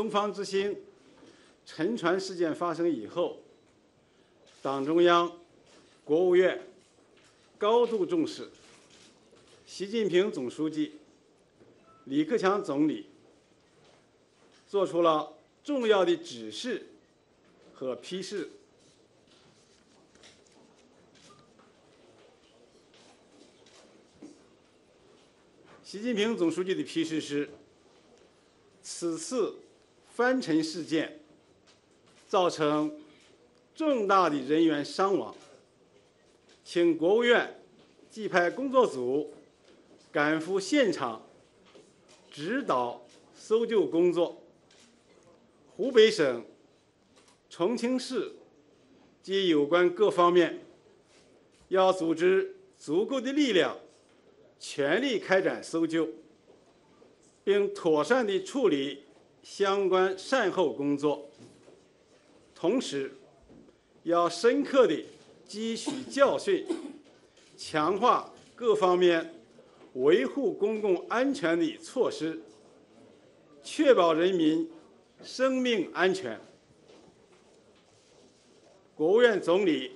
东方之星沉船事件发生以后，党中央、国务院高度重视，习近平总书记、李克强总理做出了重要的指示和批示。习近平总书记的批示是：此次翻沉事件造成重大的人员伤亡，请国务院即派工作组赶赴现场指导搜救工作。湖北省、重庆市及有关各方面要组织足够的力量。全力开展搜救，并妥善地处理相关善后工作。同时，要深刻地汲取教训，强化各方面维护公共安全的措施，确保人民生命安全。国务院总理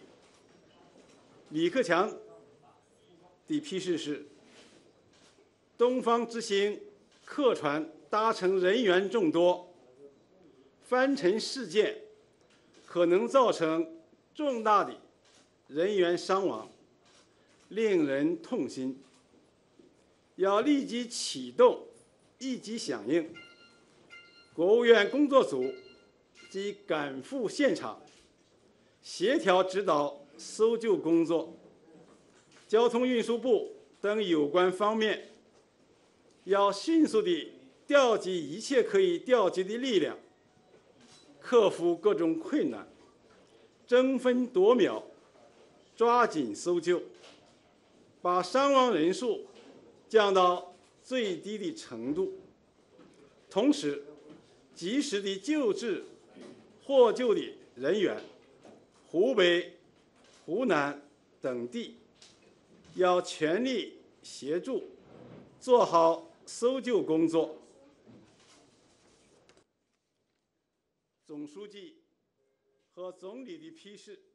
李克强的批示是。东方之星客船搭乘人员众多，翻沉事件可能造成重大的人员伤亡，令人痛心。要立即启动一级响应，国务院工作组即赶赴现场，协调指导搜救工作。交通运输部等有关方面。要迅速地调集一切可以调集的力量，克服各种困难，争分夺秒，抓紧搜救，把伤亡人数降到最低的程度，同时及时的救治获救的人员。湖北、湖南等地要全力协助，做好。搜救工作，总书记和总理的批示。